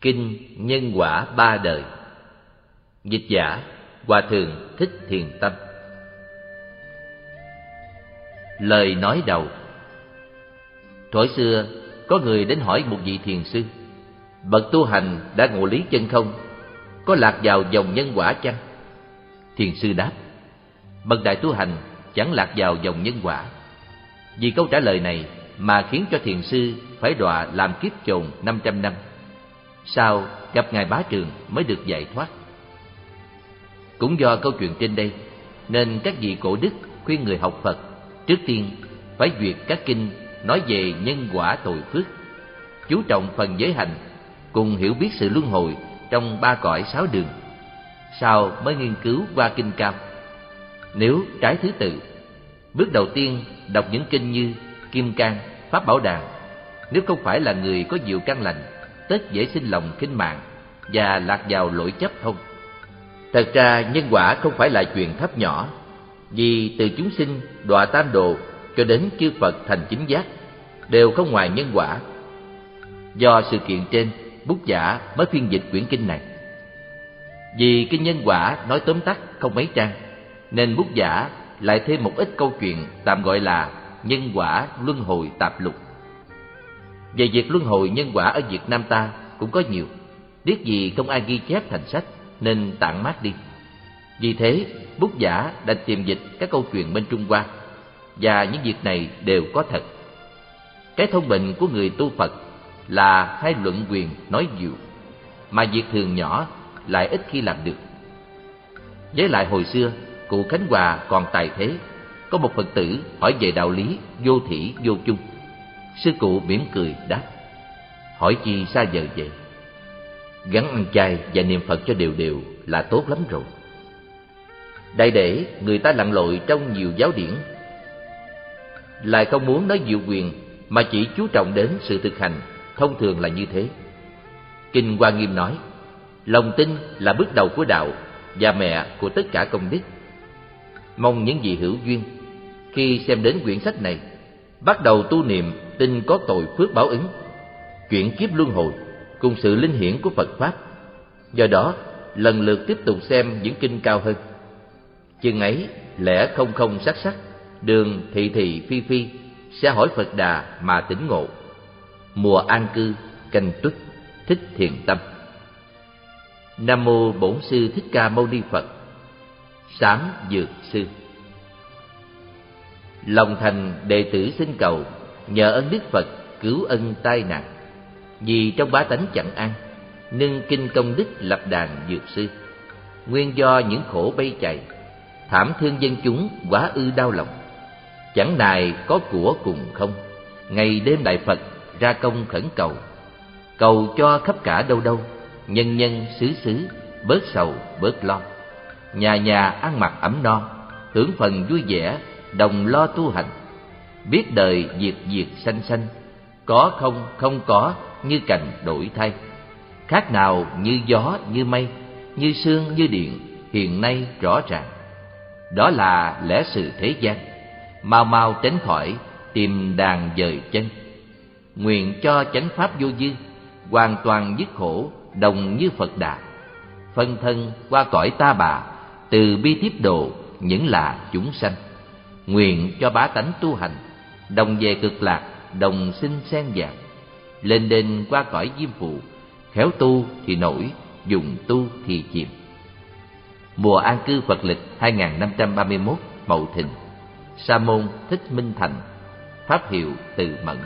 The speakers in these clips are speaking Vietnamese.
Kinh Nhân Quả Ba Đời. Dịch giả Hòa Thượng Thích Thiền Tâm. Lời nói đầu. Thổi xưa, có người đến hỏi một vị thiền sư, Bậc tu hành đã ngộ lý chân không? Có lạc vào dòng nhân quả chăng? Thiền sư đáp, Bậc đại tu hành chẳng lạc vào dòng nhân quả. Vì câu trả lời này mà khiến cho thiền sư phải đọa làm kiếp chồn 500 năm. Sau gặp Ngài Bá Trường mới được giải thoát? Cũng do câu chuyện trên đây Nên các vị cổ đức khuyên người học Phật Trước tiên phải duyệt các kinh nói về nhân quả tội phước Chú trọng phần giới hành Cùng hiểu biết sự luân hồi trong ba cõi sáu đường. Sau mới nghiên cứu qua kinh cao Nếu trái thứ tự Bước đầu tiên đọc những kinh như Kim Cang, Pháp Bảo Đàn Nếu không phải là người có nhiều căn lành Tất dễ sinh lòng khinh mạng Và lạc vào lỗi chấp thông Thật ra nhân quả không phải là chuyện thấp nhỏ, Vì từ chúng sinh, đọa tam độ Cho đến chư Phật thành chính giác Đều không ngoài nhân quả. Do sự kiện trên, Bút giả mới phiên dịch quyển kinh này. Vì kinh nhân quả nói tóm tắt không mấy trang, Nên bút giả lại thêm một ít câu chuyện tạm gọi là nhân quả luân hồi tạp lục. Về việc luân hồi nhân quả ở Việt Nam ta cũng có nhiều, biết gì không ai ghi chép thành sách nên tản mát đi. Vì thế, bút giả đã tìm dịch các câu chuyện bên Trung Hoa và những việc này đều có thật. Cái thông bệnh của người tu Phật là hai luận quyền nói nhiều, mà việc thường nhỏ lại ít khi làm được. Với lại hồi xưa, cụ Khánh Hòa còn tài thế có một Phật tử hỏi về đạo lý vô thủy vô chung. Sư cụ mỉm cười đáp: "Hỏi chi xa giờ vậy? Gắn ăn chay và niệm Phật cho đều đều là tốt lắm rồi." Đại để người ta lặn lội trong nhiều giáo điển lại không muốn nói diệu quyền mà chỉ chú trọng đến sự thực hành, thông thường là như thế. Kinh Hoa Nghiêm nói: Lòng tin là bước đầu của đạo và mẹ của tất cả công đức. Mong những gì hữu duyên khi xem đến quyển sách này, bắt đầu tu niệm tin có tội phước báo ứng, chuyển kiếp luân hồi cùng sự linh hiển của Phật pháp. Do đó, lần lượt tiếp tục xem những kinh cao hơn. Chừng ấy, lẽ không không sắc sắc, đường thị thị phi phi sẽ hỏi Phật Đà mà tỉnh ngộ. Mùa an cư, canh tuất, thích thiền tâm. Nam mô Bổn sư Thích Ca Mâu Ni Phật. Sám Dược sư lòng thành đệ tử xin cầu nhờ ơn đức phật cứu ân tai nạn. Vì trong bá tánh chẳng ăn nâng kinh công đức lập đàn dược sư. Nguyên do những khổ bay chạy, thảm thương dân chúng quá ư đau lòng. Chẳng nài có của cùng không, ngày đêm đại phật ra công khẩn cầu. Cầu cho khắp cả đâu đâu, nhân nhân xứ xứ, bớt sầu, bớt lo. Nhà nhà ăn mặc ấm no, hưởng phần vui vẻ, đồng lo tu hành biết đời diệt diệt sanh sanh, có không không có như cành đổi thay. Khác nào như gió như mây, như sương như điện, hiện nay rõ ràng. Đó là lẽ sự thế gian. Mau mau tránh khỏi, tìm đàn dời chân. Nguyện cho chánh pháp vô dư, hoàn toàn dứt khổ, đồng như phật đà. Phân thân qua cõi ta bà, từ bi tiếp độ, những là chúng sanh. Nguyện cho bá tánh tu hành đồng về cực lạc đồng sinh sen vàng lên đền qua cõi diêm phụ khéo tu thì nổi dùng tu thì chìm. Mùa an cư phật lịch 2531 mậu thìn. Sa môn thích minh thành pháp hiệu từ mẫn.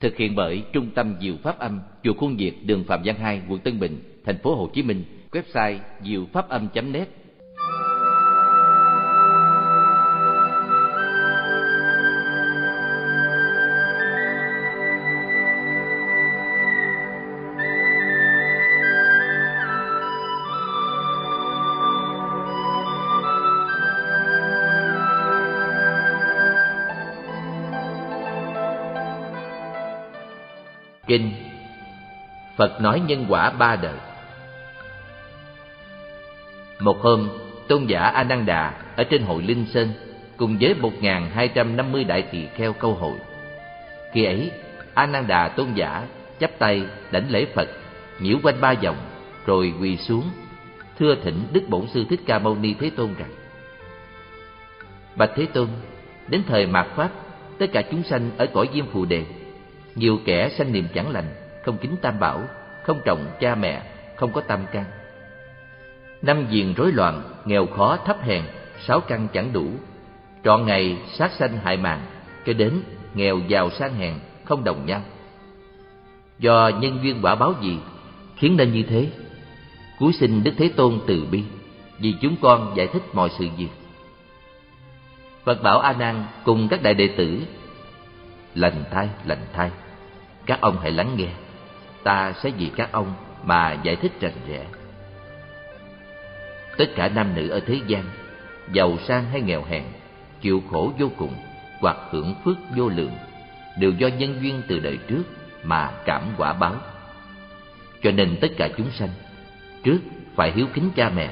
Thực hiện bởi trung tâm diệu pháp âm chùa khuôn Diệt, đường phạm văn hai quận tân bình thành phố hồ chí minh. Website diệu pháp âm net Kinh Phật nói nhân quả ba đời Một hôm, tôn giả A Nan Đà ở trên hội Linh Sơn cùng với một hai trăm năm mươi đại tỳ kheo câu hội. Khi ấy, A Nan Đà tôn giả chắp tay đảnh lễ Phật, nhiễu quanh ba vòng, rồi quỳ xuống, thưa thỉnh Đức Bổn Sư Thích Ca Mâu Ni Thế Tôn rằng Bạch Thế Tôn, đến thời mạt Pháp, tất cả chúng sanh ở cõi diêm phù đề, nhiều kẻ sanh niềm chẳng lành, không kính tam bảo, không trọng cha mẹ, không có tam căn. Năm diền rối loạn, nghèo khó thấp hèn, sáu căn chẳng đủ, trọn ngày sát sanh hại mạng, cho đến nghèo giàu sang hèn không đồng nhau. Do nhân duyên quả báo gì khiến nên như thế? Cuối sinh Đức Thế Tôn từ bi, vì chúng con giải thích mọi sự việc. Phật bảo A Nan cùng các đại đệ tử lành thai lành thai các ông hãy lắng nghe. Ta sẽ vì các ông mà giải thích rành rẽ. Tất cả nam nữ ở thế gian, giàu sang hay nghèo hèn, chịu khổ vô cùng hoặc hưởng phước vô lượng, đều do nhân duyên từ đời trước mà cảm quả báo. Cho nên tất cả chúng sanh, trước phải hiếu kính cha mẹ,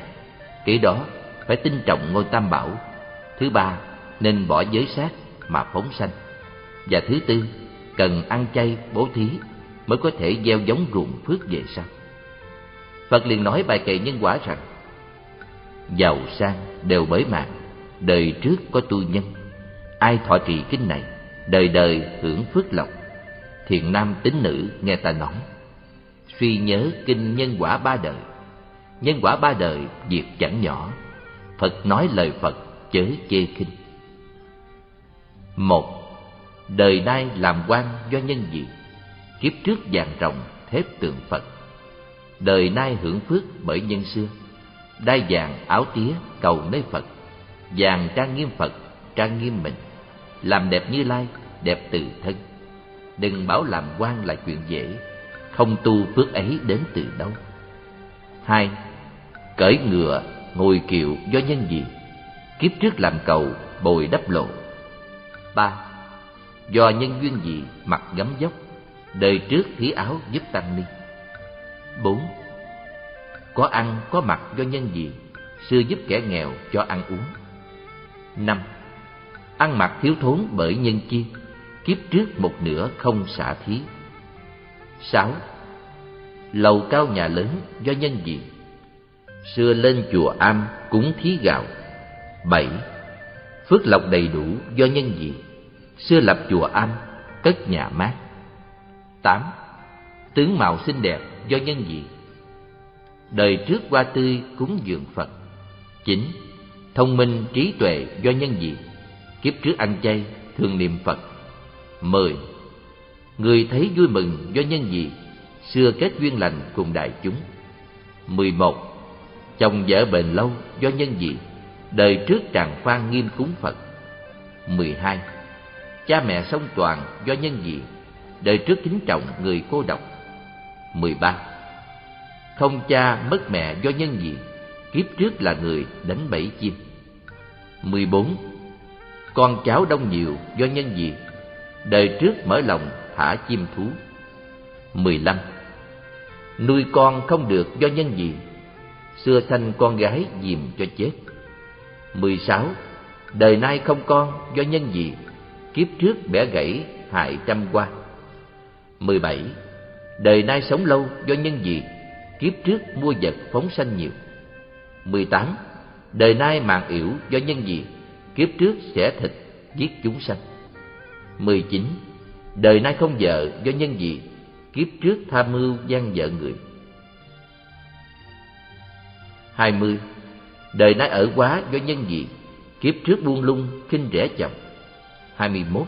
kế đó phải tin trọng ngôi tam bảo. Thứ ba, nên bỏ giới sát mà phóng sanh. Và thứ tư cần ăn chay, bố thí mới có thể gieo giống ruộng phước về sau. Phật liền nói bài kệ nhân quả rằng, giàu sang đều bởi mạng, đời trước có tu nhân. Ai thọ trì kinh này, đời đời hưởng phước lộc. Thiện nam tín nữ nghe ta nói, suy nhớ kinh nhân quả ba đời. Nhân quả ba đời việc chẳng nhỏ. Phật nói lời phật chớ chê khinh. Một đời nay làm quan do nhân gì kiếp trước vàng rồng thép tượng phật. Đời nay hưởng phước bởi nhân xưa, đai vàng áo tía cầu nơi phật, vàng trang nghiêm phật, trang nghiêm mình, làm đẹp như lai, đẹp từ thân. Đừng bảo làm quan là chuyện dễ, không tu phước ấy đến từ đâu. Hai, cởi ngựa ngồi kiệu do nhân gì kiếp trước làm cầu bồi đắp lộ. Ba do nhân duyên gì mặc gấm dốc đời trước thí áo giúp tăng ni. Bốn, có ăn có mặc do nhân gì, xưa giúp kẻ nghèo cho ăn uống. Năm, ăn mặc thiếu thốn bởi nhân chi, kiếp trước một nửa không xả thí. Sáu, lầu cao nhà lớn do nhân gì, xưa lên chùa am cúng thí gạo. Bảy, phước lộc đầy đủ do nhân gì xưa lập chùa am, cất nhà mát. Tám, tướng mạo xinh đẹp do nhân gì đời trước qua tươi cúng dường phật. Chín, thông minh trí tuệ do nhân gì kiếp trước ăn chay thường niệm phật. Mười, người thấy vui mừng do nhân gì xưa kết duyên lành cùng đại chúng. Mười một, chồng vợ bền lâu do nhân gì đời trước tràng khoan nghiêm cúng phật. Mười hai cha mẹ song toàn do nhân gì? Đời trước kính trọng người cô độc. mười ba. Không cha mất mẹ do nhân gì? Kiếp trước là người đánh bẫy chim. mười bốn. Con cháu đông nhiều do nhân gì? Đời trước mở lòng thả chim thú. mười lăm. Nuôi con không được do nhân gì? Xưa sanh con gái dìm cho chết. mười sáu. Đời nay không con do nhân gì? Kiếp trước bẻ gãy hại trăm qua. Mười bảy, đời nay sống lâu do nhân gì kiếp trước mua vật phóng sanh nhiều. Mười tám, đời nay mạng yểu do nhân gì kiếp trước sẽ thịt giết chúng sanh. Mười chín, đời nay không vợ do nhân gì kiếp trước tham mưu gian vợ người. Hai mươi, đời nay ở quá do nhân gì kiếp trước buông lung khinh rẻ chồng. 21.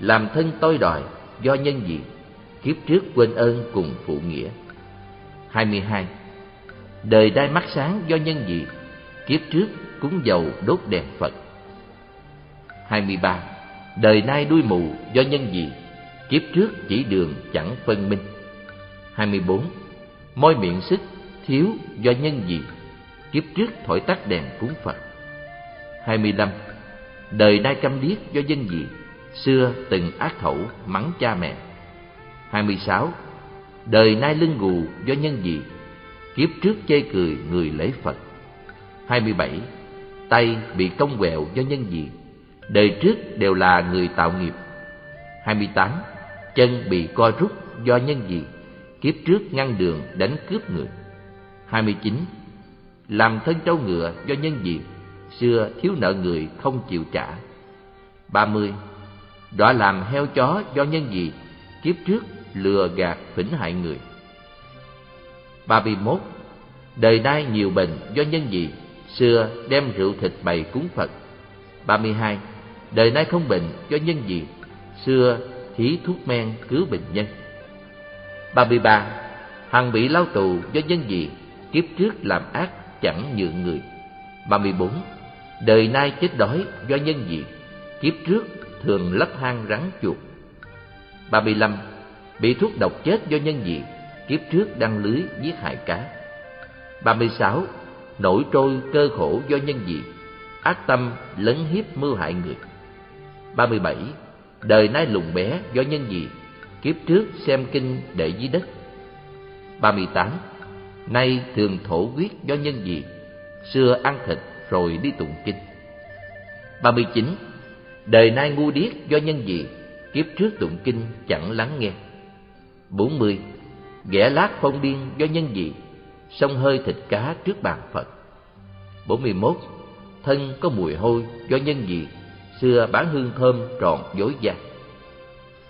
Làm thân tôi đòi do nhân gì? Kiếp trước quên ơn cùng phụ nghĩa. hai mươi hai. Đời đai mắt sáng do nhân gì? Kiếp trước cúng dầu đốt đèn Phật. hai mươi ba. Đời nay đuôi mù do nhân gì? Kiếp trước chỉ đường chẳng phân minh. hai mươi bốn. Môi miệng sức thiếu do nhân gì? Kiếp trước thổi tắt đèn cúng Phật. hai mươi lăm đời nay câm điếc do dân gì xưa từng ác khẩu mắng cha mẹ 26. Đời nay lưng gù do nhân gì kiếp trước chê cười người lễ Phật 27. Tay bị cong quẹo do nhân gì đời trước đều là người tạo nghiệp 28. Chân bị co rút do nhân gì kiếp trước ngăn đường đánh cướp người. 29. Làm thân trâu ngựa do nhân gì? Xưa thiếu nợ người không chịu trả. 30. Đọa làm heo chó do nhân gì? Kiếp trước lừa gạt phỉnh hại người. 31. Đời nay nhiều bệnh do nhân gì? Xưa đem rượu thịt bày cúng Phật. 32. Đời nay không bệnh do nhân gì? Xưa thí thuốc men cứu bệnh nhân. 33. Hằng bị lao tù do nhân gì? Kiếp trước làm ác chẳng nhượng người. 34. Đời nay chết đói do nhân gì? Kiếp trước thường lấp hang rắn chuột. 35. Bị thuốc độc chết do nhân gì? Kiếp trước đăng lưới giết hại cá. 36. Nổi trôi cơ khổ do nhân gì? Ác tâm lấn hiếp mưu hại người. 37. Đời nay lùng bé do nhân gì? Kiếp trước xem kinh để dưới đất. 38. Nay thường thổ quyết do nhân gì? Xưa ăn thịt rồi đi tụng kinh. 39. Đời nay ngu điếc do nhân gì? Kiếp trước tụng kinh chẳng lắng nghe. 40. Ghẻ lát phong điên do nhân gì? Sông hơi thịt cá trước bàn Phật. 41. Thân có mùi hôi do nhân gì? Xưa bán hương thơm tròn dối gian.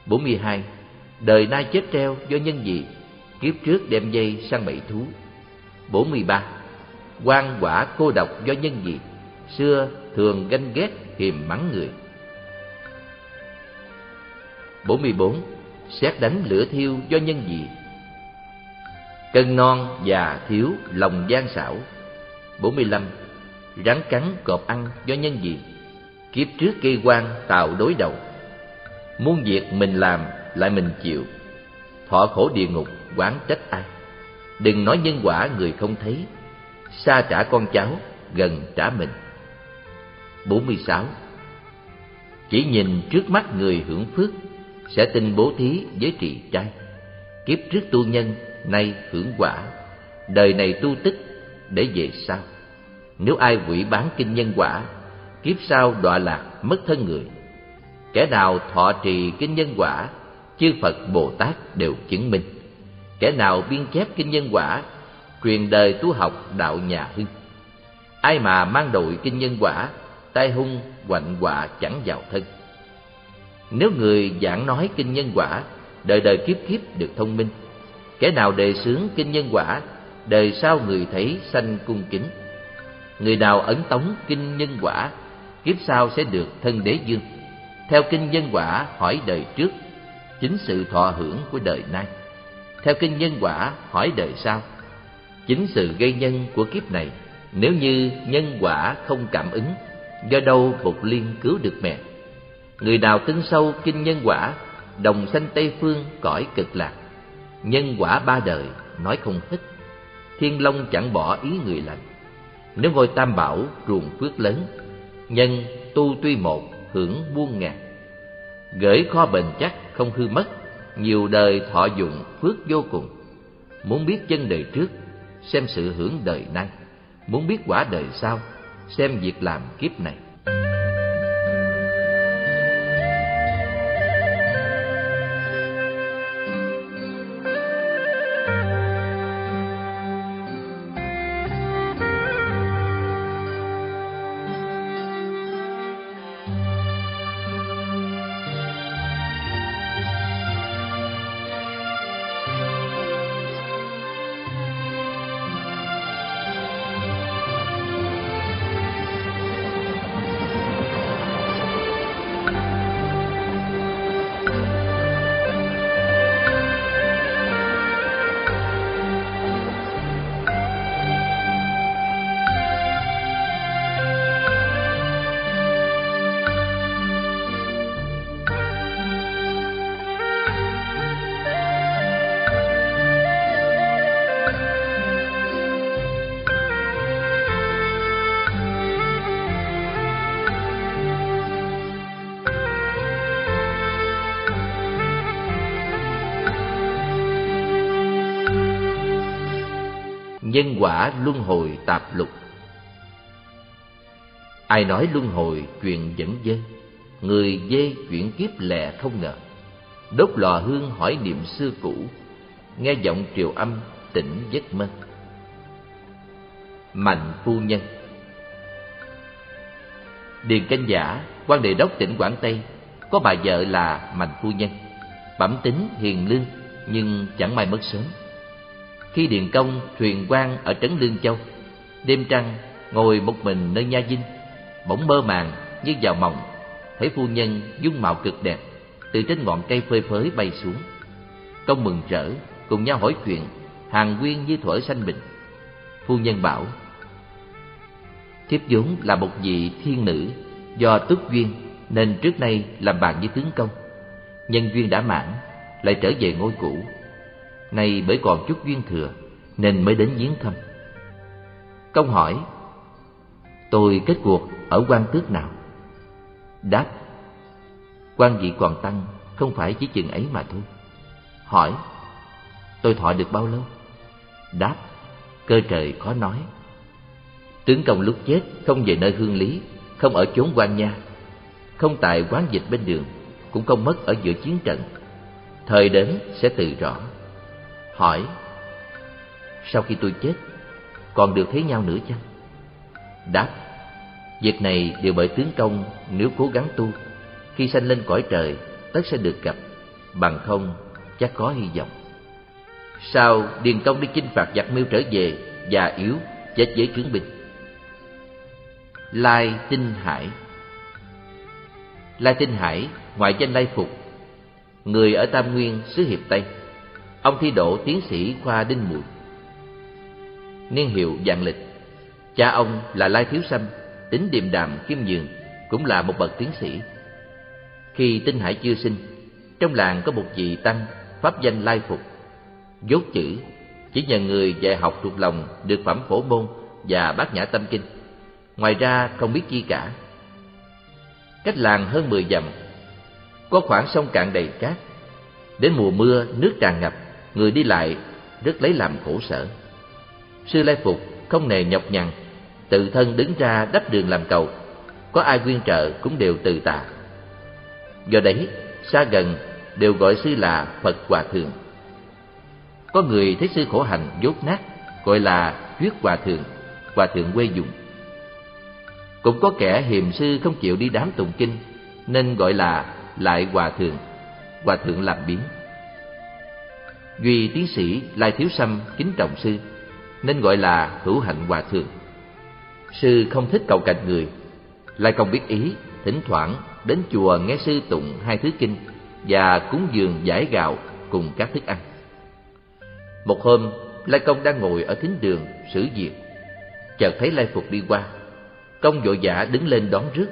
42. Đời nay chết treo do nhân gì? Kiếp trước đem dây sang bẫy thú. 43 quan quả cô độc do nhân gì? Xưa thường ganh ghét hiềm mắng người. 44. Xét đánh lửa thiêu do nhân gì? Cân non già thiếu lòng gian xảo. 45. Rắn cắn cọp ăn do nhân gì? Kiếp trước cây quan tạo đối đầu. muôn việc mình làm lại mình chịu. Thọ khổ địa ngục quán trách ai? Đừng nói nhân quả người không thấy, xa trả con cháu, gần trả mình. 46. Chỉ nhìn trước mắt người hưởng phước, sẽ tin bố thí với trì trai. Kiếp trước tu nhân, nay hưởng quả, đời này tu tích để về sau. Nếu ai quỷ bán kinh nhân quả, kiếp sau đọa lạc mất thân người. Kẻ nào thọ trì kinh nhân quả, chư Phật Bồ Tát đều chứng minh. Kẻ nào biên chép kinh nhân quả, truyền đời tu học đạo nhà hưng. Ai mà mang đội kinh nhân quả, tai hung hoạnh quả chẳng vào thân. Nếu người giảng nói kinh nhân quả, đời đời kiếp kiếp được thông minh. Kẻ nào đề xướng kinh nhân quả, đời sau người thấy sanh cung kính. Người nào ấn tống kinh nhân quả, kiếp sau sẽ được thân đế dương. Theo kinh nhân quả hỏi đời trước, chính sự thọ hưởng của đời nay. Theo kinh nhân quả hỏi đời sau, chính sự gây nhân của kiếp này. Nếu như nhân quả không cảm ứng, do đâu Bục Liên cứu được mẹ? Người nào tin sâu kinh nhân quả, đồng sanh Tây Phương cõi cực lạc. Nhân quả ba đời, nói không hết. Thiên Long chẳng bỏ ý người lành. Nếu ngôi tam bảo ruồng phước lớn, nhân tu tuy một, hưởng muôn ngàn. Gửi kho bền chắc không hư mất, nhiều đời thọ dụng phước vô cùng. Muốn biết chân đời trước, xem sự hưởng đời nay. Muốn biết quả đời sau, xem việc làm kiếp này. Nhân quả luân hồi tạp lục. Ai nói luân hồi chuyện dẫn dơ người dê chuyển kiếp lè không ngờ. Đốt lò hương hỏi niệm xưa cũ, nghe giọng triều âm tỉnh giấc mơ. Mạnh phu nhân. Điền canh giả, quan đề đốc tỉnh quảng tây, có bà vợ là mạnh phu nhân. Bẩm tính hiền lương, nhưng chẳng may mất sớm khi điền công truyền quan ở trấn lương châu. Đêm trăng, ngồi một mình nơi nha dinh, bỗng mơ màng như vào mộng, thấy phu nhân dung mạo cực đẹp, từ trên ngọn cây phơi phới bay xuống. Công mừng rỡ, cùng nhau hỏi chuyện, hàng nguyên như thuở sanh bình phu nhân bảo, thiếp vốn là một vị thiên nữ, do tước duyên, nên trước nay làm bạn với tướng công. Nhân duyên đã mãn, lại trở về ngôi cũ nay bởi còn chút duyên thừa, nên mới đến viếng thăm. Công hỏi, tôi kết cuộc ở quan tước nào? Đáp, quan vị còn tăng không phải chỉ chừng ấy mà thôi. Hỏi, tôi thọ được bao lâu? Đáp, cơ trời khó nói. Tướng công lúc chết không về nơi hương lý, không ở chốn quan nha, không tại quán dịch bên đường, cũng không mất ở giữa chiến trận. Thời đến sẽ tự rõ hỏi, sau khi tôi chết, còn được thấy nhau nữa chăng? Đáp, việc này đều bởi tướng công, nếu cố gắng tu, khi sanh lên cõi trời, tất sẽ được gặp. Bằng không, chắc có hy vọng. Sau, điền công đi chinh phạt giặc miêu trở về, già yếu, chết với trướng binh. Lai tinh hải lai tinh hải, ngoại danh lai phục, người ở tam nguyên, xứ hiệp tây ông thi đỗ tiến sĩ khoa đinh mùi. Niên hiệu dạng lịch. Cha ông là lai thiếu sâm, tính điềm đạm kim nhường, cũng là một bậc tiến sĩ. Khi tinh hải chưa sinh, trong làng có một vị tăng pháp danh lai phục. Dốt chữ, chỉ nhờ người dạy học thuộc lòng được phẩm phổ môn và bát nhã tâm kinh. Ngoài ra không biết chi cả. Cách làng hơn mười dặm, có khoảng sông cạn đầy cát. Đến mùa mưa, nước tràn ngập người đi lại, rất lấy làm khổ sở. Sư lai phục không nề nhọc nhằn, tự thân đứng ra đắp đường làm cầu. Có ai quyên trợ cũng đều từ tạ. Do đấy, xa gần đều gọi sư là phật hòa thượng. Có người thấy sư khổ hạnh dốt nát, gọi là thuyết hòa thượng hòa thượng quê dùng. Cũng có kẻ hiềm sư không chịu đi đám tụng kinh, nên gọi là lại hòa thượng hòa thượng làm biến duy tiến sĩ lai thiếu sâm kính trọng sư, nên gọi là hữu hạnh hòa thượng. Sư không thích cầu cạnh người lai công biết ý, thỉnh thoảng đến chùa nghe sư tụng hai thứ kinh và cúng dường giải gạo cùng các thức ăn. Một hôm, lai công đang ngồi ở thính đường xử việc chợt thấy lai phục đi qua. Công vội vã đứng lên đón rước,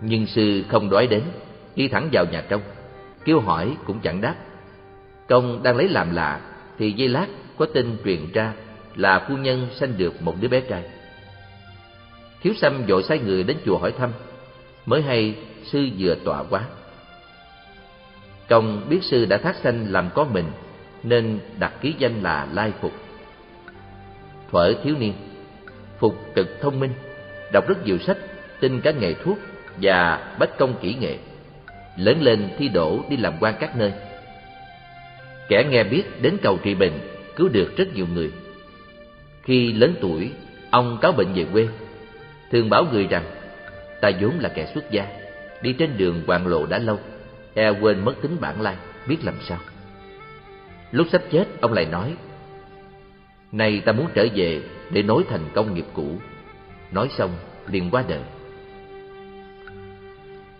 nhưng sư không đói đến, đi thẳng vào nhà trong, kêu hỏi cũng chẳng đáp công đang lấy làm lạ, thì giây lát có tin truyền ra là phu nhân sanh được một đứa bé trai. Thiếu sâm vội sai người đến chùa hỏi thăm, mới hay sư vừa tọa quá. Công biết sư đã thác sanh làm có mình, nên đặt ký danh là lai phục. Thuở thiếu niên, phục cực thông minh, đọc rất nhiều sách, tin cả nghề thuốc và bách công kỹ nghệ, lớn lên thi đổ đi làm quan các nơi kẻ nghe biết đến cầu trị bệnh, cứu được rất nhiều người. Khi lớn tuổi, ông cáo bệnh về quê. Thường báo người rằng, ta vốn là kẻ xuất gia, đi trên đường hoàng lộ đã lâu e quên mất tính bản lai, biết làm sao. Lúc sắp chết, ông lại nói, nay ta muốn trở về để nối thành công nghiệp cũ. Nói xong, liền qua đời.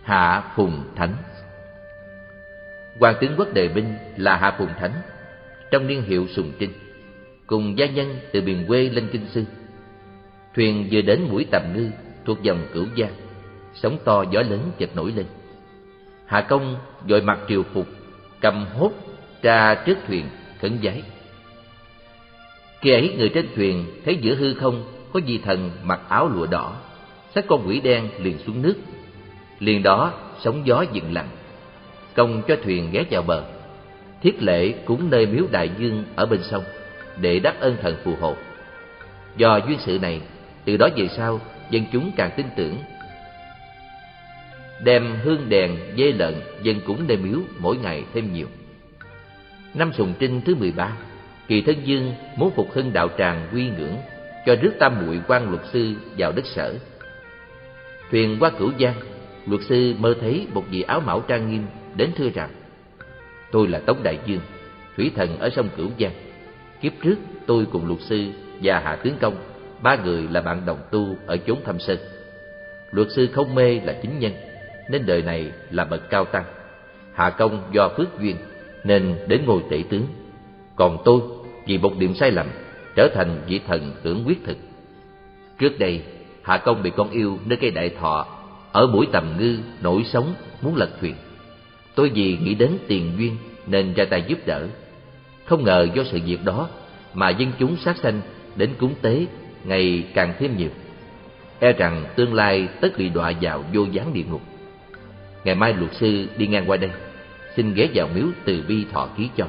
Hạ phùng thánh hoàng tướng quốc đề binh là hạ phùng thánh, trong niên hiệu sùng trinh, cùng gia nhân từ miền quê lên kinh sư. Thuyền vừa đến mũi tầm ngư thuộc dòng cửu giang sóng to gió lớn chợt nổi lên. Hạ công vội mặc triều phục, cầm hốt ra trước thuyền khẩn giấy khi ấy người trên thuyền thấy giữa hư không có di thần mặc áo lụa đỏ xách con quỷ đen liền xuống nước. Liền đó sóng gió dừng lặng công cho thuyền ghé vào bờ. Thiết lễ cúng nơi miếu đại dương ở bên sông để đáp ơn thần phù hộ. Do duyên sự này từ đó về sau dân chúng càng tin tưởng. Đem hương đèn dê lợn dân cúng nơi miếu mỗi ngày thêm nhiều. Năm sùng trinh thứ 13, Kỳ Thân Dương muốn phục hưng đạo tràng quy ngưỡng, cho rước tam muội quan luật sư vào đất sở. Thuyền qua cửu giang, luật sư mơ thấy một vị áo mão trang nghiêm đến thưa rằng Tôi là Tống Đại Dương, thủy thần ở sông Cửu Giang. Kiếp trước tôi cùng luật sư và Hạ Tướng Công, ba người là bạn đồng tu ở chốn thâm sơn. Luật sư không mê là chính nhân, nên đời này là bậc cao tăng. Hạ Công do phước duyên nên đến ngôi tể tướng. Còn tôi vì một điểm sai lầm trở thành vị thần tưởng quyết thực. Trước đây, Hạ Công bị con yêu nơi cây đại thọ ở mũi tầm ngư nổi sống muốn lật thuyền. Tôi vì nghĩ đến tiền duyên nên ra tay giúp đỡ. Không ngờ do sự việc đó mà dân chúng sát sanh đến cúng tế ngày càng thêm nhiều. E rằng tương lai tất bị đọa vào vô gián địa ngục. Ngày mai luật sư đi ngang qua đây, xin ghé vào miếu từ bi thọ ký cho.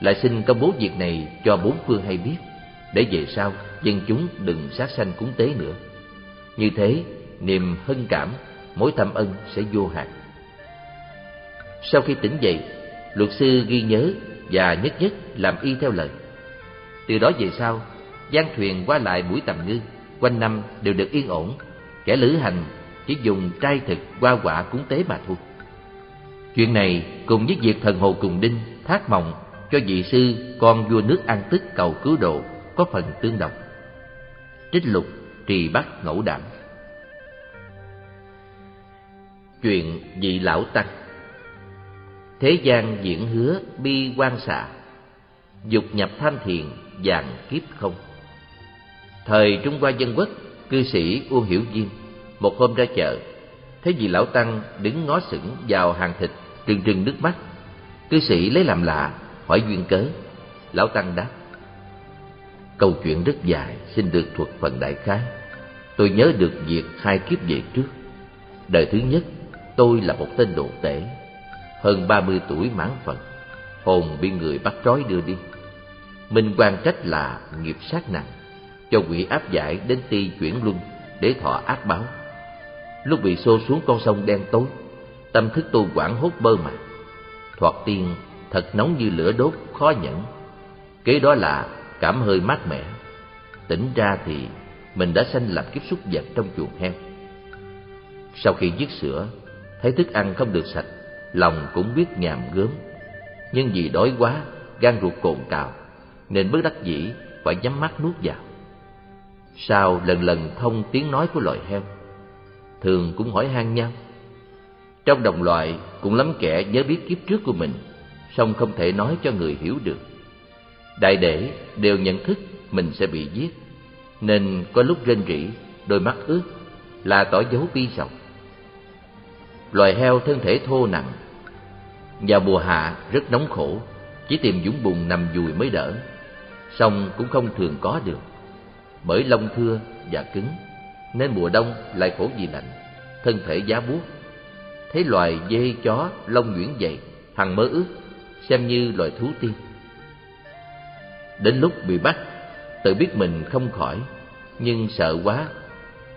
Lại xin công bố việc này cho bốn phương hay biết, để về sau dân chúng đừng sát sanh cúng tế nữa. Như thế, niềm hân cảm, mối thâm ân sẽ vô hạn. Sau khi tỉnh dậy, luật sư ghi nhớ và nhất nhất làm y theo lời. Từ đó về sau, gian thuyền qua lại buổi tầm ngư, quanh năm đều được yên ổn. Kẻ lữ hành chỉ dùng trai thực qua quả cúng tế mà thôi. Chuyện này cùng với việc thần hồ cùng đinh thác mộng cho vị sư con vua nước An Tức cầu cứu độ có phần tương đồng. Trích lục trì bắt ngẫu đảm Chuyện vị lão tăng Thế gian diễn hứa bi quan xạ, Dục nhập thanh thiền vàng kiếp không. Thời Trung Hoa Dân Quốc, Cư sĩ Uông Hiểu Diên, Một hôm ra chợ, Thấy vị lão tăng đứng ngó sững vào hàng thịt Trừng trừng nước mắt, Cư sĩ lấy làm lạ, Hỏi duyên cớ. Lão tăng đáp, Câu chuyện rất dài, Xin được thuật phần đại khái. Tôi nhớ được việc hai kiếp về trước. Đời thứ nhất, Tôi là một tên đồ tể hơn ba mươi tuổi mãn phận, hồn bị người bắt trói đưa đi. Minh quan trách là nghiệp sát nặng, cho quỷ áp giải đến ti chuyển luân để thọ ác báo. Lúc bị xô xuống con sông đen tối, tâm thức tôi quảng hốt bơ mà. Thoạt tiên thật nóng như lửa đốt, khó nhẫn. Kế đó là cảm hơi mát mẻ. Tỉnh ra thì mình đã sanh làm kiếp súc vật trong chuồng heo. Sau khi giết sữa, thấy thức ăn không được sạch, lòng cũng biết nhàm gớm. Nhưng vì đói quá, gan ruột cồn cào, nên bất đắc dĩ phải nhắm mắt nuốt vào. Sau lần lần thông tiếng nói của loài heo, thường cũng hỏi han nhau. Trong đồng loại cũng lắm kẻ nhớ biết kiếp trước của mình, song không thể nói cho người hiểu được. Đại để đều nhận thức mình sẽ bị giết, nên có lúc rên rỉ, đôi mắt ướt là tỏ dấu bi sầu. Loài heo thân thể thô nặng. Vào mùa hạ rất nóng khổ, Chỉ tìm dũng bùn nằm dùi mới đỡ. Song cũng không thường có được, Bởi lông thưa và cứng, Nên mùa đông lại khổ vì lạnh, Thân thể giá buốt. Thấy loài dê chó lông nhuyễn dày, Hằng mơ ước, Xem như loài thú tiên. Đến lúc bị bắt, Tự biết mình không khỏi, Nhưng sợ quá,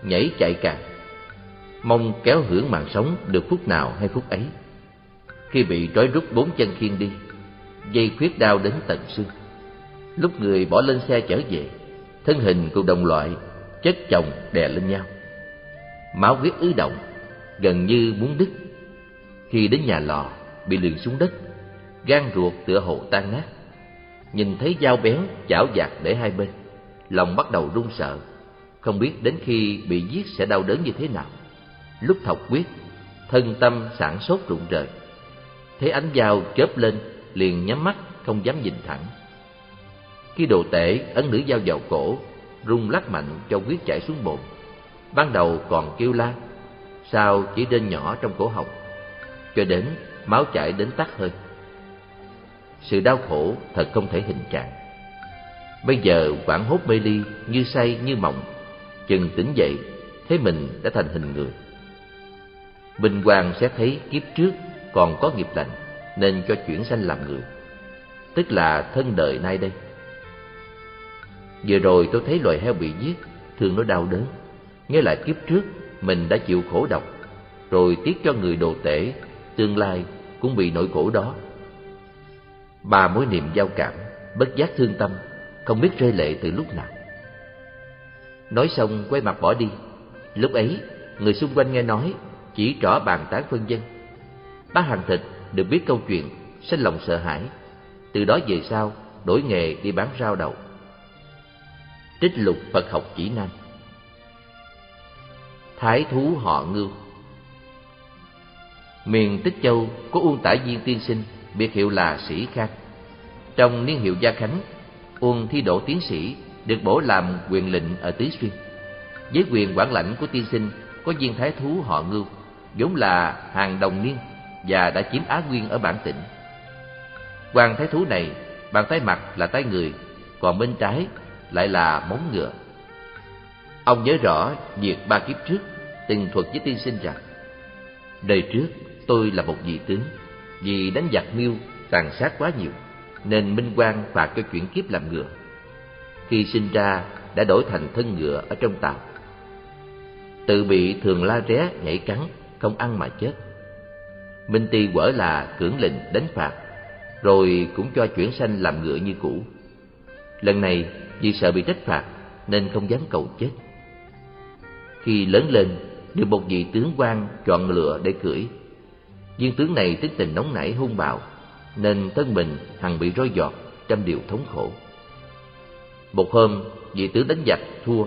Nhảy chạy càng mong kéo hưởng mạng sống được phút nào hay phút ấy. Khi bị trói rút bốn chân khiên đi, dây khuyết đau đến tận xương. Lúc người bỏ lên xe trở về, thân hình cùng đồng loại chất chồng đè lên nhau. Máu huyết ứ động, gần như muốn đứt. Khi đến nhà lò, bị lường xuống đất, gan ruột tựa hồ tan nát. Nhìn thấy dao bén chảo dạt để hai bên, lòng bắt đầu run sợ, không biết đến khi bị giết sẽ đau đớn như thế nào lúc thọc quyết, thân tâm sản sốt rụng rời. Thấy ánh dao chớp lên, liền nhắm mắt, không dám nhìn thẳng. Khi đồ tể ấn nữ dao vào cổ, rung lắc mạnh cho quyết chảy xuống bụng ban đầu còn kêu la sau chỉ đên nhỏ trong cổ họng? Cho đến máu chảy đến tắt hơi. Sự đau khổ thật không thể hình trạng. Bây giờ quảng hốt mê ly, như say, như mộng. Chừng tỉnh dậy thấy mình đã thành hình người. Bình Hoàng sẽ thấy kiếp trước còn có nghiệp lành nên cho chuyển sanh làm người, tức là thân đời nay đây. Vừa rồi tôi thấy loài heo bị giết, thường nó đau đớn, nhớ lại kiếp trước mình đã chịu khổ độc, rồi tiếc cho người đồ tể, tương lai cũng bị nỗi khổ đó. Bà mối niệm giao cảm, bất giác thương tâm, không biết rơi lệ từ lúc nào. Nói xong quay mặt bỏ đi. Lúc ấy, người xung quanh nghe nói, chỉ trỏ bàn tán phân dân. Bác hàng thịt được biết câu chuyện, sinh lòng sợ hãi. Từ đó về sau, đổi nghề đi bán rau đậu. Trích lục Phật học chỉ nam Thái thú họ ngưu Miền Tích Châu có Uông Tả Viên tiên sinh, biệt hiệu là Sĩ Khang. Trong niên hiệu Gia Khánh, Uông thi đỗ tiến sĩ, được bổ làm quyền lệnh ở Tứ Xuyên. Với quyền quản lãnh của tiên sinh có viên thái thú họ Ngưu, vốn là hàng đồng niên và đã chiếm Á Nguyên ở bản tỉnh. Quan thái thú này, bàn tay mặt là tay người, còn bên trái lại là móng ngựa. Ông nhớ rõ việc ba kiếp trước từng thuật với tiên sinh rằng đời trước tôi là một vị tướng vì đánh giặc miêu tàn sát quá nhiều nên minh quan phạt cho chuyển kiếp làm ngựa khi sinh ra đã đổi thành thân ngựa ở trong tàu tự bị thường la ré nhảy cắn không ăn mà chết. Minh ti quở là cưỡng lệnh đánh phạt, rồi cũng cho chuyển sanh làm ngựa như cũ. Lần này vì sợ bị trách phạt nên không dám cầu chết. Khi lớn lên, được một vị tướng quan chọn lựa để cưỡi. Viên tướng này tính tình nóng nảy, hung bạo, nên thân mình hằng bị roi giọt, trăm điều thống khổ. Một hôm, vị tướng đánh giặc thua.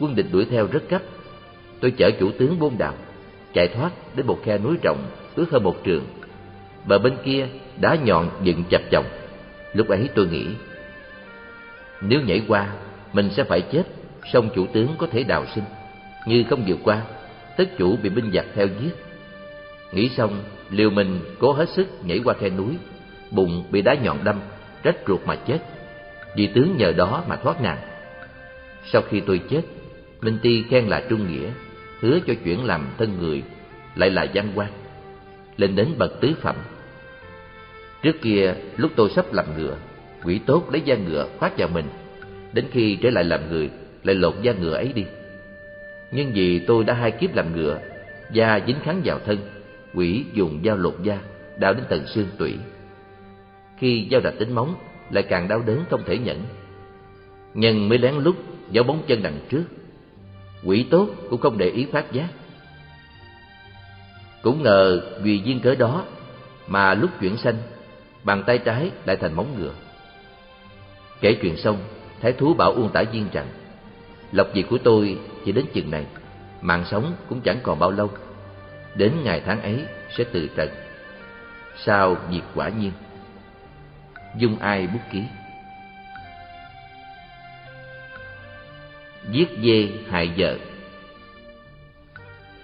Quân địch đuổi theo rất gấp. Tôi chở chủ tướng bôn đạo chạy thoát đến một khe núi rộng, ước hơn một trường. Bờ bên kia, đá nhọn dựng chập chồng. Lúc ấy tôi nghĩ, nếu nhảy qua, mình sẽ phải chết, song chủ tướng có thể đào sinh. Như không vượt qua, tất chủ bị binh giặc theo giết. Nghĩ xong, liều mình cố hết sức nhảy qua khe núi, bụng bị đá nhọn đâm, rách ruột mà chết. Vì tướng nhờ đó mà thoát nạn. Sau khi tôi chết, minh ti khen là trung nghĩa hứa cho chuyển làm thân người, lại là văn quan lên đến bậc tứ phẩm. Trước kia, lúc tôi sắp làm ngựa, quỷ tốt lấy da ngựa khoác vào mình. Đến khi trở lại làm người, lại lột da ngựa ấy đi. Nhưng vì tôi đã hai kiếp làm ngựa, da dính kháng vào thân, quỷ dùng dao lột da, đau đến tận xương tủy. Khi dao rạch tính móng, lại càng đau đớn không thể nhẫn. Nhân mới lén lút giấu bóng chân đằng trước quỷ tốt cũng không để ý phát giác. Cũng ngờ vì duyên cớ đó mà lúc chuyển sanh, bàn tay trái lại thành móng ngựa. Kể chuyện xong, thái thú bảo uông tả viên rằng, lộc việc của tôi chỉ đến chừng này, mạng sống cũng chẳng còn bao lâu. Đến ngày tháng ấy sẽ từ trần. Sao việc quả nhiên, dung ai bút ký? Giết dê hại vợ.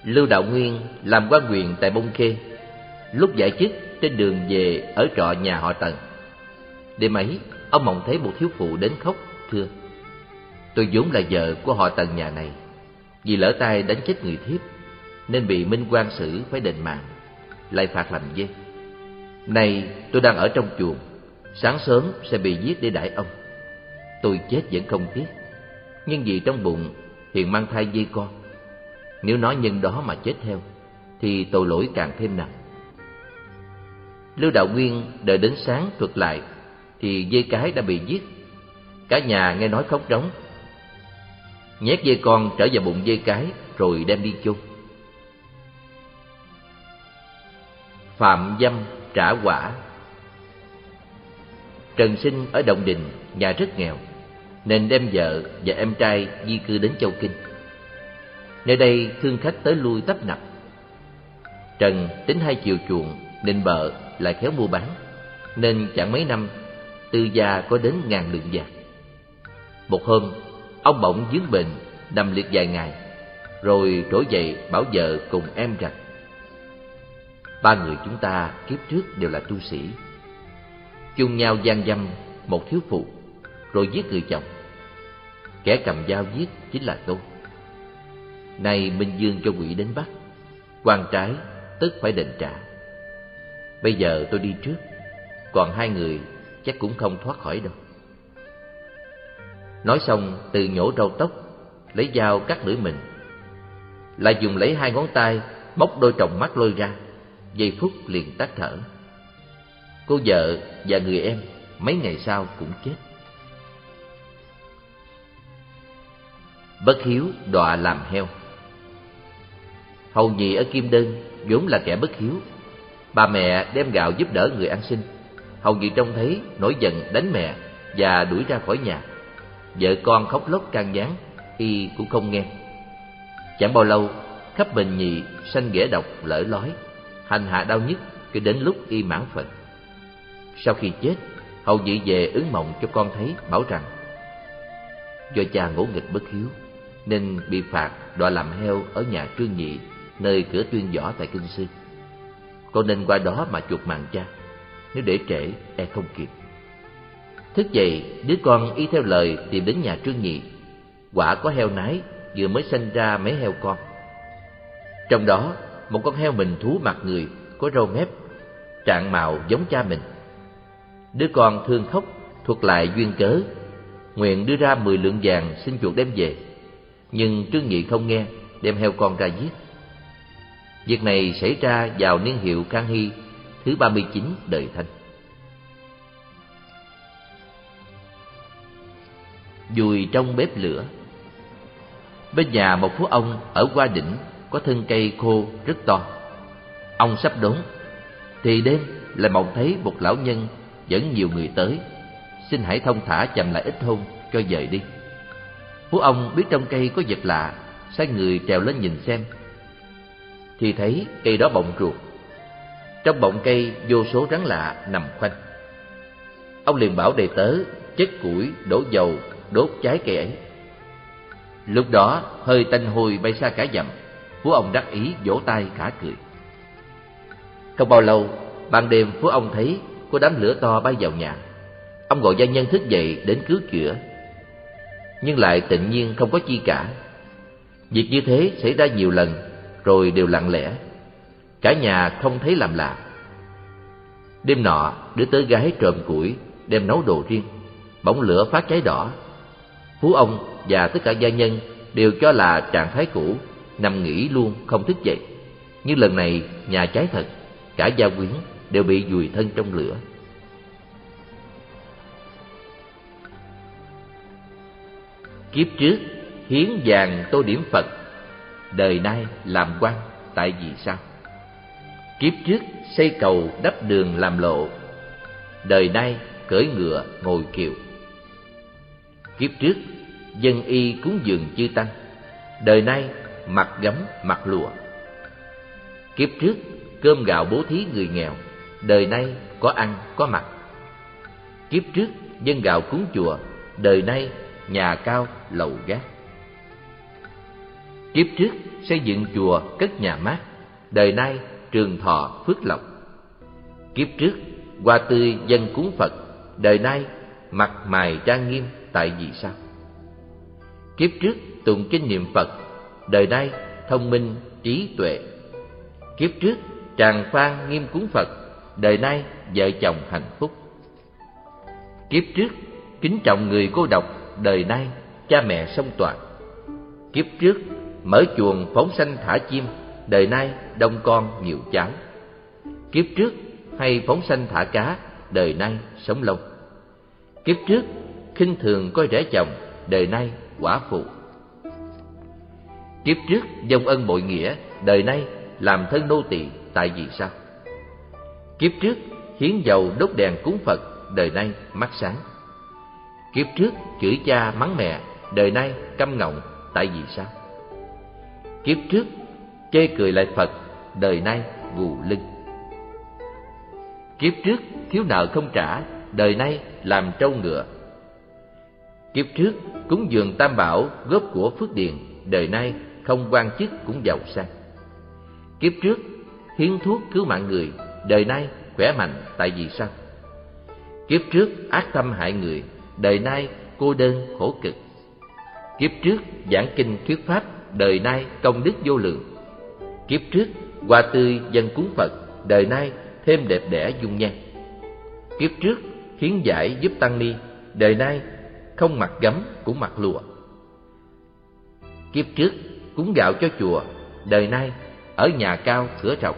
Lưu đạo nguyên làm quan quyền tại bông khê, lúc giải chức trên đường về ở trọ nhà họ tần. Đêm ấy, ông mộng thấy một thiếu phụ đến khóc, thưa, tôi vốn là vợ của họ tần nhà này, vì lỡ tay đánh chết người thiếp, nên bị minh quan xử phải đền mạng, lại phạt làm dê. Nay tôi đang ở trong chuồng, sáng sớm sẽ bị giết để đãi ông. Tôi chết vẫn không tiếc nhưng vì trong bụng hiện mang thai dây con. Nếu nói nhân đó mà chết theo, thì tội lỗi càng thêm nặng. Lưu đạo nguyên đợi đến sáng thuật lại, thì dây cái đã bị giết. Cả nhà nghe nói khóc trống. Nhét dây con trở vào bụng dây cái, rồi đem đi chôn. Phạm dâm trả quả. Trần sinh ở Đồng đình, nhà rất nghèo nên đem vợ và em trai di cư đến châu kinh. Nơi đây thương khách tới lui tấp nập. Trần tính hai chiều chuộng nên vợ lại khéo mua bán, nên chẳng mấy năm, tư gia có đến ngàn lượng vàng. Một hôm, ông bỗng dướng bệnh, nằm liệt vài ngày, rồi trỗi dậy bảo vợ cùng em rằng, ba người chúng ta kiếp trước đều là tu sĩ. Chung nhau gian dâm, một thiếu phụ rồi giết người chồng. Kẻ cầm dao giết chính là tôi. Nay minh dương cho quỷ đến bắt, quan trái tức phải đền trả. Bây giờ tôi đi trước, còn hai người chắc cũng không thoát khỏi đâu. Nói xong, từ nhổ râu tóc, lấy dao cắt lưỡi mình. Lại dùng lấy hai ngón tay móc đôi tròng mắt lôi ra, giây phút liền tắt thở. Cô vợ và người em mấy ngày sau cũng chết. Bất hiếu đọa làm heo. Hầu nhị ở Kim Đơn vốn là kẻ bất hiếu. Bà mẹ đem gạo giúp đỡ người ăn xin. Hầu nhị trông thấy nổi giận đánh mẹ Và đuổi ra khỏi nhà. Vợ con khóc lóc can gián, Y cũng không nghe. Chẳng bao lâu, khắp bình nhị sanh ghẻ độc lỡ lói. Hành hạ đau nhức cho đến lúc y mãn phận Sau khi chết, Hầu nhị về ứng mộng cho con thấy bảo rằng, Do cha ngỗ nghịch bất hiếu nên bị phạt đọa làm heo ở nhà trương nhị, Nơi cửa tuyên võ tại Kinh Sư. Con nên qua đó mà chuộc mạng cha, Nếu để trễ e không kịp. Thức dậy, đứa con y theo lời tìm đến nhà trương nhị. Quả có heo nái, vừa mới sinh ra mấy heo con. Trong đó, một con heo mình thú mặt người, Có râu mép Trạng màu giống cha mình. Đứa con thương khóc, thuật lại duyên cớ, Nguyện đưa ra mười lượng vàng xin chuộc đem về. Nhưng Trương Nhị không nghe, Đem heo con ra giết. Việc này xảy ra vào niên hiệu Khang Hy, Thứ ba mươi chín đời Thanh. Dùi trong bếp lửa. Bên nhà một phú ông ở qua đỉnh Có thân cây khô rất to. Ông sắp đốn, Thì đêm lại mộng thấy một lão nhân Dẫn nhiều người tới. Xin hãy thông thả chậm lại ít hôn Cho dời đi. Phú ông biết trong cây có vật lạ Sai người trèo lên nhìn xem. Thì thấy cây đó bọng ruột. Trong bọng cây vô số rắn lạ nằm khoanh. Ông liền bảo đầy tớ Chất củi, đổ dầu, đốt cháy cây ấy. Lúc đó hơi tanh hôi bay xa cả dặm Phú ông đắc ý vỗ tay khả cười. Không bao lâu Ban đêm phú ông thấy có đám lửa to bay vào nhà. Ông gọi gia nhân thức dậy đến cứu chữa. Nhưng lại tự nhiên không có chi cả. Việc như thế xảy ra nhiều lần, Rồi đều lặng lẽ. Cả nhà không thấy làm lạ. Đêm nọ, đứa tớ gái trộm củi, Đem nấu đồ riêng. Bỗng lửa phát cháy đỏ. Phú ông và tất cả gia nhân Đều cho là trạng thái cũ, Nằm nghỉ luôn, không thức dậy. Nhưng lần này, nhà cháy thật. Cả gia quyến đều bị vùi thân trong lửa. Kiếp trước, hiến vàng tô điểm Phật, Đời nay làm quan, tại vì sao? Kiếp trước xây cầu đắp đường làm lộ, Đời nay cưỡi ngựa ngồi kiệu Kiếp trước, dân y cúng dường chư tăng, Đời nay mặc gấm, mặc lụa. Kiếp trước, cơm gạo bố thí người nghèo, Đời nay có ăn, có mặc. Kiếp trước, dân gạo cúng chùa, Đời nay nhà cao lầu gác. Kiếp trước, xây dựng chùa, cất nhà mát. Đời nay, trường thọ, phước lộc. Kiếp trước, hoa tươi, dân cúng Phật. Đời nay, mặt mày trang nghiêm, tại vì sao? Kiếp trước, tụng kinh niệm Phật. Đời nay, thông minh, trí tuệ. Kiếp trước, tràng phan nghiêm cúng Phật. Đời nay, vợ chồng hạnh phúc. Kiếp trước, kính trọng người cô độc. Đời nay cha mẹ song toàn. Kiếp trước, mở chuồng phóng sanh thả chim, Đời nay đông con nhiều cháu Kiếp trước, hay phóng sanh thả cá, Đời nay sống lâu Kiếp trước, khinh thường coi rẻ chồng, Đời nay quả phụ. Kiếp trước, dông ân bội nghĩa, Đời nay làm thân nô tỳ, tại vì sao? Kiếp trước, hiến dầu đốt đèn cúng Phật, Đời nay mắt sáng. Kiếp trước, chửi cha mắng mẹ Đời nay căm ngọng, tại vì sao? Kiếp trước, chê cười lại Phật, Đời nay gù lưng. Kiếp trước, thiếu nợ không trả, Đời nay làm trâu ngựa. Kiếp trước, cúng dường tam bảo, góp của phước điền, Đời nay không quan chức cũng giàu sang. Kiếp trước, hiến thuốc cứu mạng người, Đời nay khỏe mạnh, tại vì sao? Kiếp trước, ác tâm hại người, Đời nay cô đơn khổ cực. Kiếp trước giảng kinh thuyết pháp Đời nay công đức vô lượng. Kiếp trước hoa tươi dân cúng Phật Đời nay thêm đẹp đẽ dung nhan. Kiếp trước hiến giải giúp tăng ni Đời nay không mặc gấm cũng mặc lụa. Kiếp trước cúng gạo cho chùa Đời nay ở nhà cao cửa rộng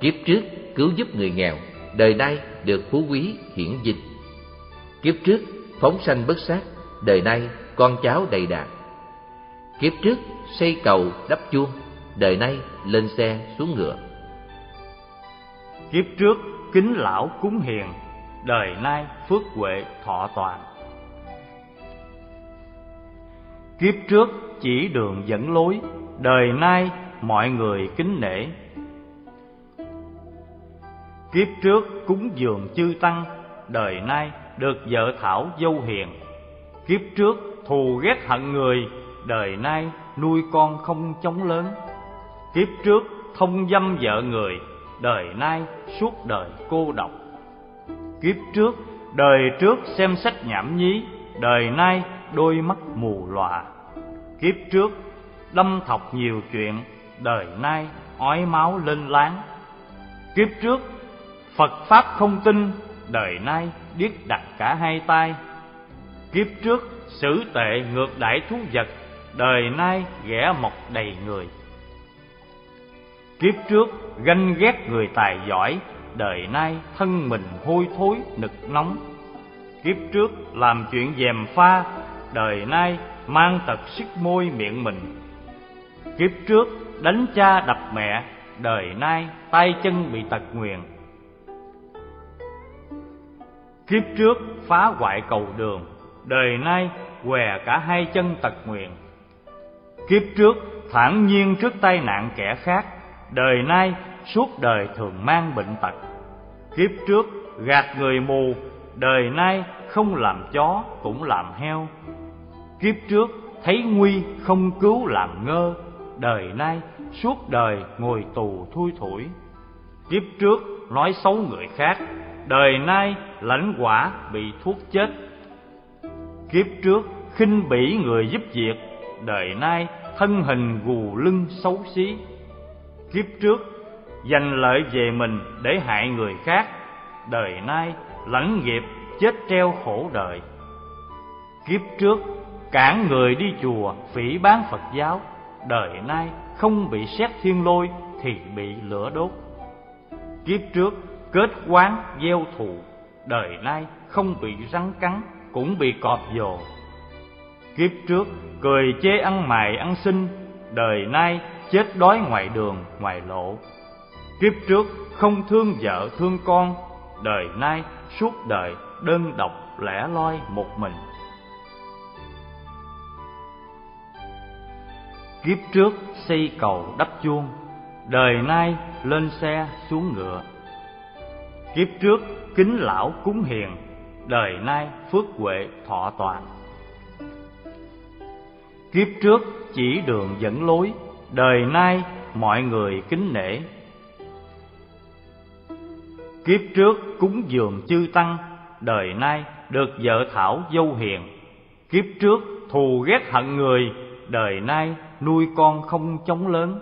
Kiếp trước cứu giúp người nghèo đời nay được phú quý hiển vinh. Kiếp trước phóng sanh bất sát, đời nay con cháu đầy đạt Kiếp trước xây cầu đắp chuông, đời nay lên xe xuống ngựa. Kiếp trước kính lão cúng hiền, đời nay phước huệ thọ toàn. Kiếp trước chỉ đường dẫn lối, đời nay mọi người kính nể. Kiếp trước cúng dường chư tăng, đời nay được vợ thảo dâu hiền. Kiếp trước thù ghét hận người, đời nay nuôi con không chống lớn. Kiếp trước thông dâm vợ người, đời nay suốt đời cô độc. Kiếp trước, đời trước xem sách nhảm nhí, đời nay đôi mắt mù lòa. Kiếp trước, đâm thọc nhiều chuyện, đời nay ói máu lên láng. Kiếp trước, Phật Pháp không tin, đời nay điếc đặt cả hai tay. Kiếp trước, xử tệ ngược đãi thú vật, đời nay ghẻ mọc đầy người. Kiếp trước, ganh ghét người tài giỏi, đời nay thân mình hôi thối nực nóng. Kiếp trước làm chuyện dèm pha, đời nay mang tật sức môi miệng mình. Kiếp trước đánh cha đập mẹ, đời nay tay chân bị tật nguyền. Kiếp trước phá hoại cầu đường, đời nay què cả hai chân tật nguyện Kiếp trước thản nhiên trước tai nạn kẻ khác, đời nay suốt đời thường mang bệnh tật. Kiếp trước gạt người mù, đời nay không làm chó cũng làm heo. Kiếp trước thấy nguy không cứu làm ngơ, đời nay suốt đời ngồi tù thui thủi. Kiếp trước nói xấu người khác, đời nay lãnh quả bị thuốc chết. Kiếp trước khinh bỉ người giúp việc, đời nay thân hình gù lưng xấu xí. Kiếp trước giành lợi về mình để hại người khác, đời nay lãnh nghiệp chết treo khổ đời. Kiếp trước cản người đi chùa phỉ bán Phật giáo, đời nay không bị xét thiên lôi thì bị lửa đốt. Kiếp trước kết quán gieo thù, đời nay không bị rắn cắn cũng bị cọp dồ. Kiếp trước cười chê ăn mày ăn xin, đời nay chết đói ngoài đường ngoài lộ. Kiếp trước không thương vợ thương con, đời nay suốt đời đơn độc lẻ loi một mình. Kiếp trước xây cầu đắp chuông, đời nay lên xe xuống ngựa. Kiếp trước kính lão cúng hiền, đời nay phước huệ thọ toàn. Kiếp trước chỉ đường dẫn lối, đời nay mọi người kính nể. Kiếp trước cúng dường chư tăng, đời nay được vợ thảo dâu hiền. Kiếp trước thù ghét hận người, đời nay nuôi con không chống lớn.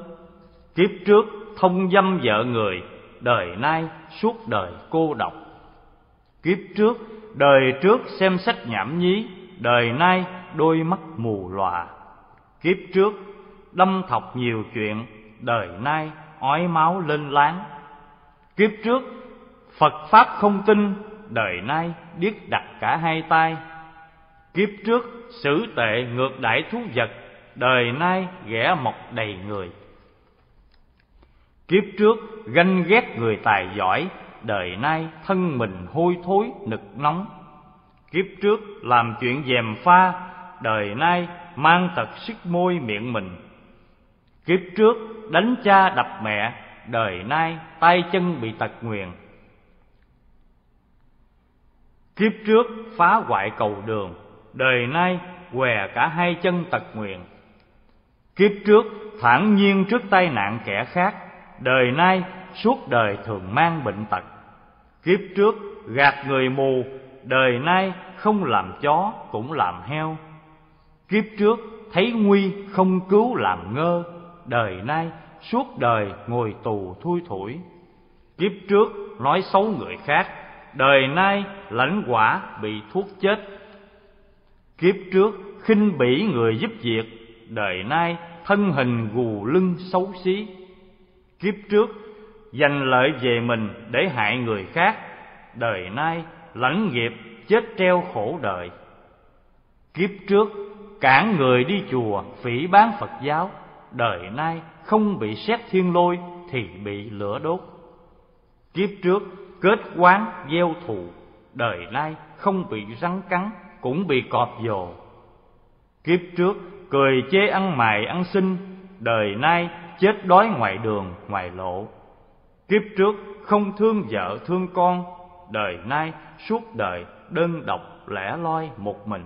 Kiếp trước thông dâm vợ người, đời nay suốt đời cô độc. Kiếp trước, đời trước xem sách nhảm nhí, đời nay đôi mắt mù lòa. Kiếp trước đâm thọc nhiều chuyện, đời nay ói máu lên láng. Kiếp trước Phật Pháp không tin, đời nay điếc đặt cả hai tay. Kiếp trước xử tệ ngược đãi thú vật, đời nay ghẻ mọc đầy người. Kiếp trước ganh ghét người tài giỏi, đời nay thân mình hôi thối nực nóng. Kiếp trước làm chuyện dèm pha, đời nay mang tật sức môi miệng mình. Kiếp trước đánh cha đập mẹ, đời nay tay chân bị tật nguyền. Kiếp trước phá hoại cầu đường, đời nay què cả hai chân tật nguyền. Kiếp trước thản nhiên trước tai nạn kẻ khác, đời nay suốt đời thường mang bệnh tật. Kiếp trước gạt người mù, đời nay không làm chó cũng làm heo. Kiếp trước thấy nguy không cứu làm ngơ, đời nay suốt đời ngồi tù thui thủi. Kiếp trước nói xấu người khác, đời nay lãnh quả bị thuốc chết. Kiếp trước khinh bỉ người giúp việc, đời nay thân hình gù lưng xấu xí. Kiếp trước Giành lợi về mình để hại người khác, Đời nay lãnh nghiệp chết treo khổ đời. Kiếp trước, cản người đi chùa phỉ bán Phật giáo, Đời nay không bị xét thiên lôi thì bị lửa đốt. Kiếp trước, kết quán, gieo thù, Đời nay không bị rắn cắn, cũng bị cọp dồ. Kiếp trước, cười chê ăn mày ăn xin, Đời nay chết đói ngoài đường, ngoài lộ. Kiếp trước không thương vợ thương con, Đời nay suốt đời đơn độc lẻ loi một mình.